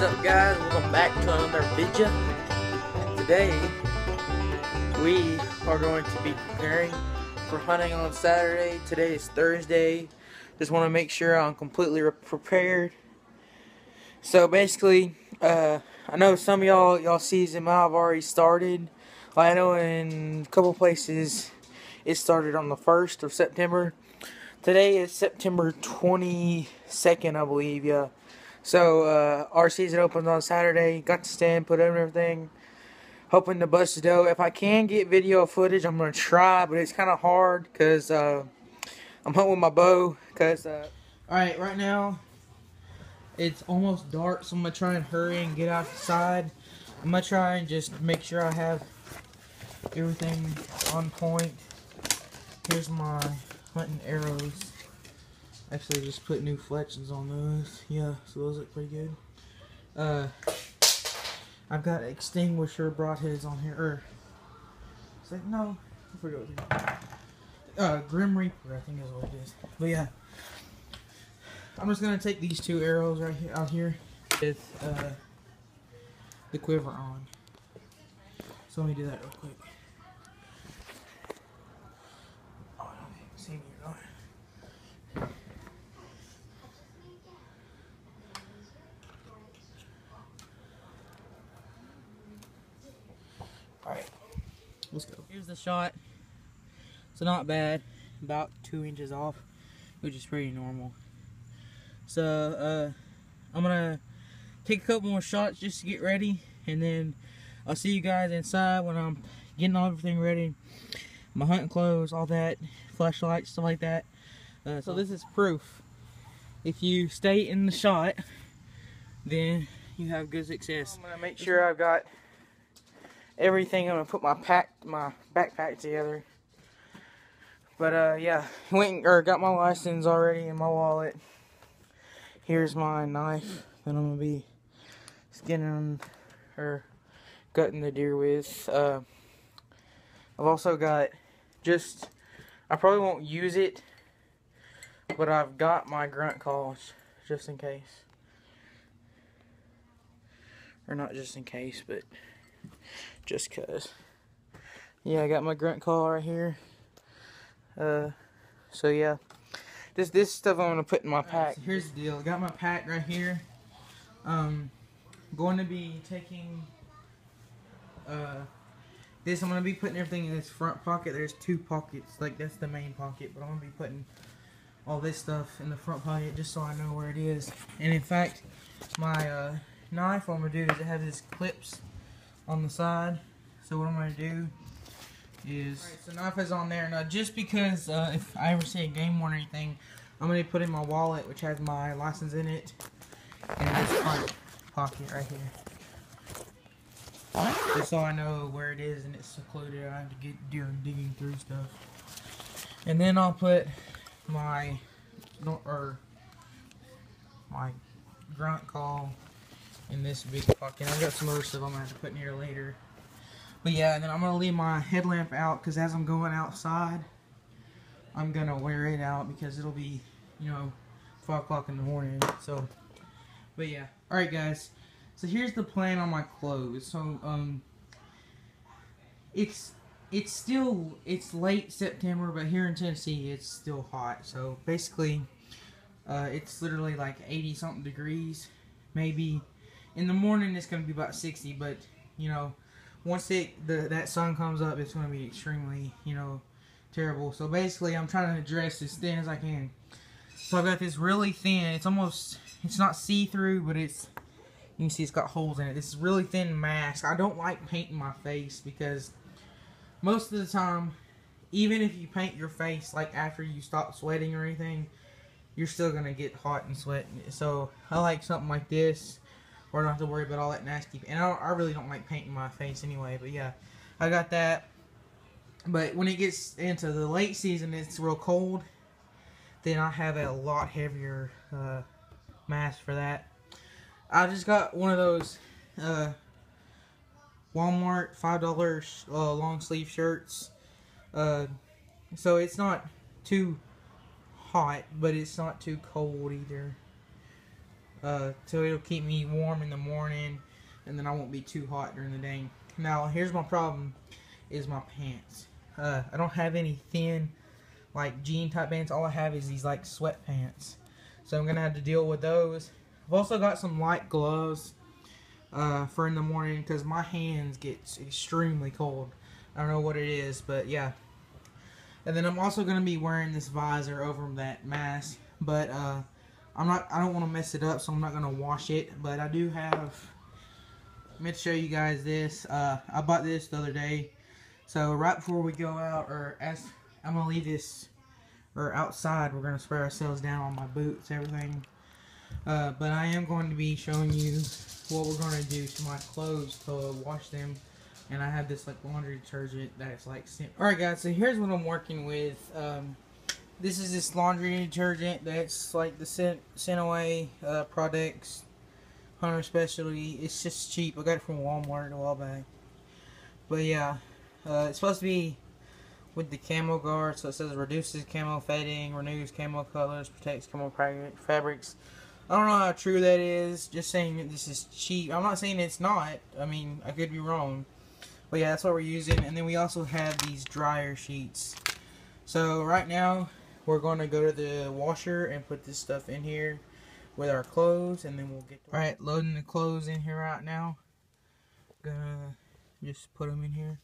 What's up guys? Welcome back to another video. Today we are going to be preparing for hunting on Saturday. Today is Thursday. Just want to make sure I'm completely prepared. So basically, uh, I know some of y'all y'all season might have already started. I know in a couple places it started on the 1st of September. Today is September 22nd, I believe, yeah. So, uh, our season opens on Saturday. Got to stand, put up everything. Hoping to bust the doe. If I can get video footage, I'm to try, but it's kind of hard because uh, I'm hunting with my bow. Cause, uh, Alright, right now, it's almost dark, so I'm to try and hurry and get outside. I'm to try and just make sure I have everything on point. Here's my hunting arrows. Actually, just put new fletchings on those. Yeah, so those look pretty good. Uh, I've got extinguisher broadheads on here. Or, is that, no, I forgot what Uh, Grim Reaper, I think is what it is. But yeah, I'm just gonna take these two arrows right here out here with uh, the quiver on. So let me do that real quick. Let's go. Here's the shot. So not bad. About two inches off, which is pretty normal. So uh, I'm gonna take a couple more shots just to get ready, and then I'll see you guys inside when I'm getting everything ready. My hunting clothes, all that, flashlights, stuff like that. Uh, so this is proof. If you stay in the shot, then you have good success. I'm gonna make sure I've got everything. I'm gonna put my pack, my backpack together. But uh, yeah, went or got my license already in my wallet. Here's my knife that I'm gonna be skinning or gutting the deer with. Uh, I've also got just, I probably won't use it, but I've got my grunt calls just in case. Or not just in case, but just cause. Yeah, I got my grunt call right here. Uh, so yeah, this this stuff I'm gonna put in my pack. Right, so here's the deal. I got my pack right here. Um, going to be taking uh this. I'm gonna be putting everything in this front pocket. There's two pockets. Like that's the main pocket, but I'm gonna be putting all this stuff in the front pocket just so I know where it is. And in fact, my uh, knife, I'm gonna do is it has these clips on the side. So what I'm going to do is, right, so knife is on there. Now just because uh, if I ever see a game or anything, I'm going to put in my wallet, which has my license in it, in this front pocket right here. Just so I know where it is and it's secluded. I have to get doing digging through stuff. And then I'll put my or my grunt call in this big pocket. I've got some other stuff I'm going to have to put in here later. But yeah, and then I'm going to leave my headlamp out because as I'm going outside, I'm going to wear it out because it'll be, you know, 5 o'clock in the morning. So, but yeah. Alright guys, so here's the plan on my clothes. So, um, it's, it's still, it's late September, but here in Tennessee, it's still hot. So basically, uh, it's literally like 80 something degrees, maybe in the morning it's going to be about 60 but you know once it the, that sun comes up it's going to be extremely you know terrible. So basically I'm trying to dress as thin as I can. So I've got this really thin it's almost it's not see-through but it's you can see it's got holes in it. This is really thin mask. I don't like painting my face because most of the time even if you paint your face like after you stop sweating or anything you're still gonna get hot and sweat. So I like something like this or don't have to worry about all that nasty. And I, I really don't like painting my face anyway, but yeah, I got that. But when it gets into the late season, it's real cold. Then I have a lot heavier uh, mask for that. I just got one of those uh, Walmart five dollars uh, long sleeve shirts. Uh, so it's not too hot, but it's not too cold either. Uh, so it'll keep me warm in the morning, and then I won't be too hot during the day. Now, here's my problem, is my pants. Uh, I don't have any thin, like, jean type pants. All I have is these, like, sweatpants. So I'm going to have to deal with those. I've also got some light gloves uh, for in the morning because my hands get extremely cold. I don't know what it is, but yeah. And then I'm also going to be wearing this visor over that mask, but uh, I'm not. I don't want to mess it up, so I'm not going to wash it. But I do have. Let me show you guys this. Uh, I bought this the other day. So right before we go out, or as I'm gonna leave this, or outside, we're gonna spray ourselves down on my boots, everything. Uh, but I am going to be showing you what we're going to do to my clothes to wash them. And I have this like laundry detergent that's like. Alright guys, so here's what I'm working with. Um, this is this laundry detergent that's like the Scent-A-Way uh, products. Hunter Specialty. It's just cheap. I got it from Walmart a while back. But yeah, uh, it's supposed to be with the camo guard, so it says reduces camo fading, renews camo colors, protects camo fabrics. I don't know how true that is. Just saying that this is cheap. I'm not saying it's not. I mean, I could be wrong. But yeah, that's what we're using. And then we also have these dryer sheets. So right now, we're going to go to the washer and put this stuff in here with our clothes. And then we'll get... Alright, loading the clothes in here right now. Gonna just put them in here.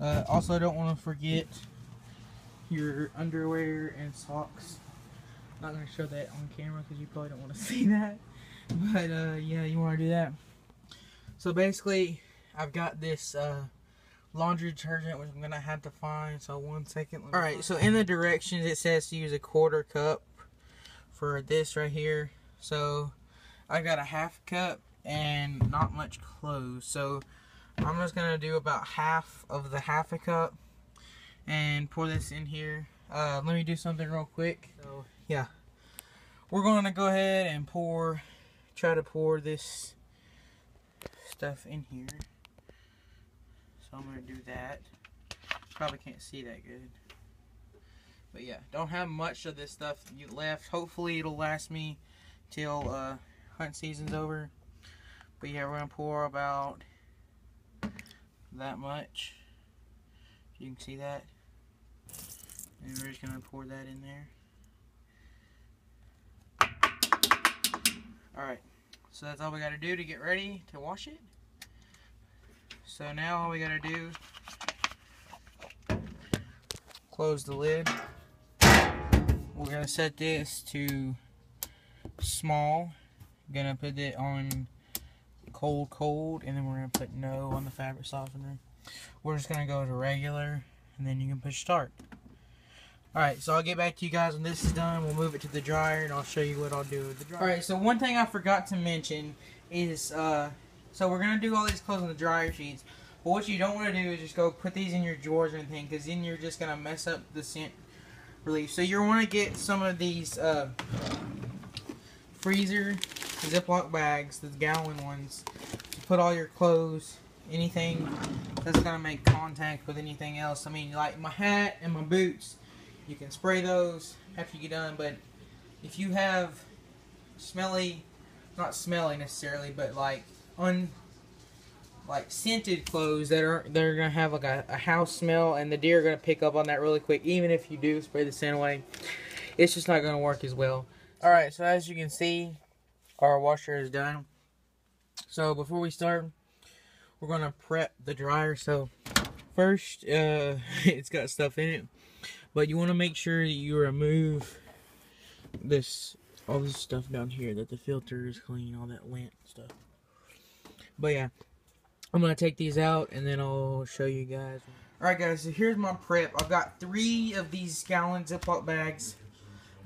Uh, also, I don't want to forget your underwear and socks not going to show that on camera because you probably don't want to see that. But uh, yeah, you want to do that. So basically, I've got this uh, laundry detergent which I'm going to have to find. So one second. Alright, so in the directions it says to use a quarter cup for this right here. So I got a half cup and not much clothes. So I'm just going to do about half of the half a cup and pour this in here. Uh, let me do something real quick. So yeah, we're going to go ahead and pour, try to pour this stuff in here. So I'm going to do that. Probably can't see that good. But yeah, don't have much of this stuff left. Hopefully it'll last me till uh, hunt season's over. But yeah, we're going to pour about that much. You can see that. And we're just going to pour that in there. Alright, so that's all we got to do to get ready to wash it. So now all we got to do, close the lid. We're to set this to small. Gonna put it on cold, cold, and then we're gonna put no on the fabric softener. We're just gonna go to regular, and then you can push start. Alright, so I'll get back to you guys when this is done. We'll move it to the dryer and I'll show you what I'll do with the dryer. Alright, so one thing I forgot to mention is, uh, so we're going to do all these clothes on the dryer sheets. But what you don't want to do is just go put these in your drawers and anything because then you're just going to mess up the scent relief. So you want to get some of these, uh, freezer Ziploc bags, the gallon ones, to put all your clothes, anything that's going to make contact with anything else. I mean, like my hat and my boots you can spray those after you get done, but if you have smelly, not smelly necessarily, but like un like scented clothes that are they're gonna have like a, a, house smell and the deer are gonna pick up on that really quick even if you do spray the scent away. It's just not gonna work as well. Alright so as you can see our washer is done. So before we start we're gonna prep the dryer. So first uh it's got stuff in it but you want to make sure that you remove this, all this stuff down here, that the filter is clean, all that lint stuff. But yeah, I'm going to take these out and then I'll show you guys. Alright guys, so here's my prep. I've got three of these gallon Ziploc bags.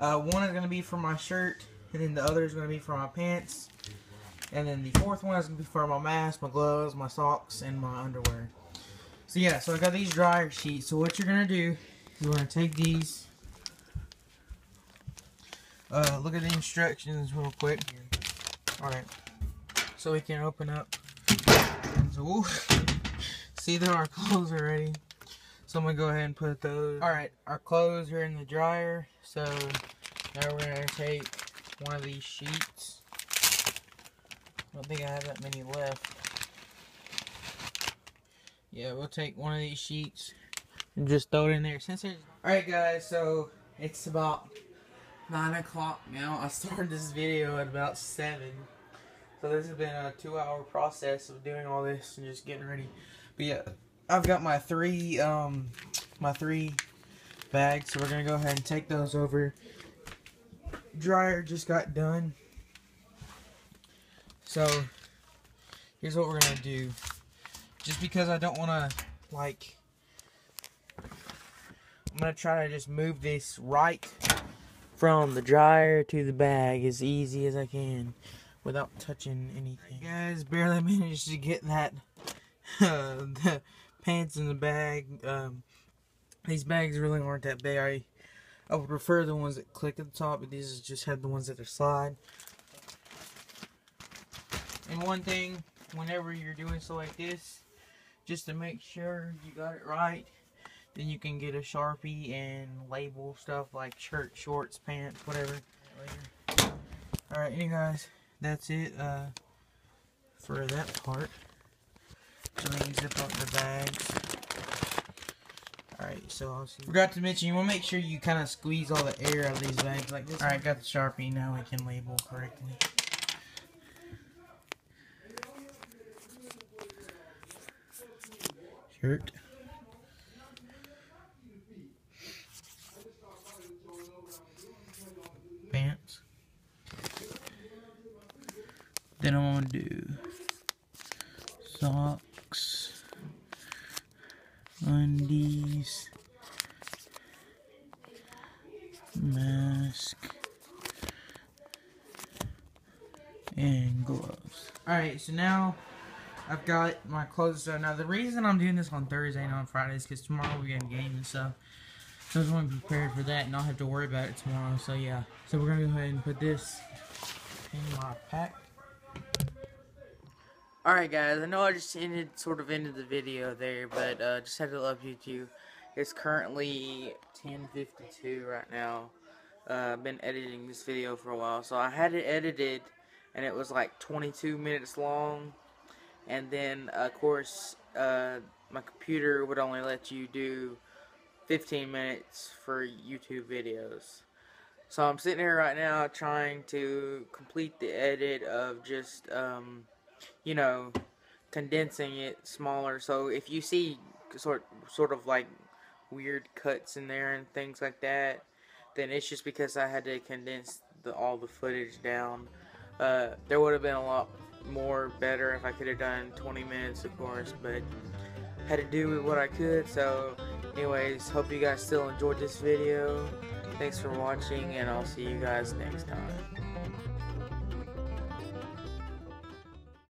Uh, one is going to be for my shirt, and then the other is going to be for my pants. And then the fourth one is going to be for my mask, my gloves, my socks, and my underwear. So yeah, so I got these dryer sheets. So what you're going to do you want to take these. Uh, look at the instructions real quick. Alright. So we can open up. See there our clothes are ready. So I'm to go ahead and put those. Alright, our clothes are in the dryer. So now we're to take one of these sheets. I don't think I have that many left. Yeah, we'll take one of these sheets and just throw it in there. Since Alright guys, so it's about 9 o'clock now. I started this video at about 7. So this has been a two hour process of doing all this and just getting ready. But yeah, I've got my three, um, my three bags. So we're to go ahead and take those over. Dryer just got done. So here's what we're to do. Just because I don't want to, like, I'm to try to just move this right from the dryer to the bag as easy as I can without touching anything. guys, barely managed to get that uh, the pants in the bag. Um, these bags really aren't that big. I I would prefer the ones that click at the top, but these just have the ones that are slide. And one thing, whenever you're doing so like this, just to make sure you got it right, then you can get a Sharpie and label stuff like shirt, shorts, pants, whatever. Alright, you guys that's it uh, for that part. So you zip up the bags. Alright, so I'll see. Forgot to mention, you want to make sure you kind of squeeze all the air out of these bags like this. Alright, got the Sharpie, now we can label correctly. Shirt. Then I'm gonna do socks, undies, mask, and gloves. Alright, so now I've got my clothes done. Now the reason I'm doing this on Thursday and on Friday is because tomorrow we got a game and stuff. So I just want to be prepared for that and not have to worry about it tomorrow. So yeah. So we're gonna go ahead and put this in my pack. Alright guys, I know I just ended sort of ended the video there, but uh, just had to update you. It's currently 10.52 right now. Uh, I've been editing this video for a while, so I had it edited, and it was like 22 minutes long. And then, of course, uh, my computer would only let you do 15 minutes for YouTube videos. So I'm sitting here right now trying to complete the edit of just... Um, you know, condensing it smaller. So if you see sort sort of like weird cuts in there and things like that, then it's just because I had to condense the, all the footage down. Uh, there would have been a lot more better if I could have done 20 minutes, of course, but had to do with what I could. So, anyways, hope you guys still enjoyed this video. Thanks for watching, and I'll see you guys next time.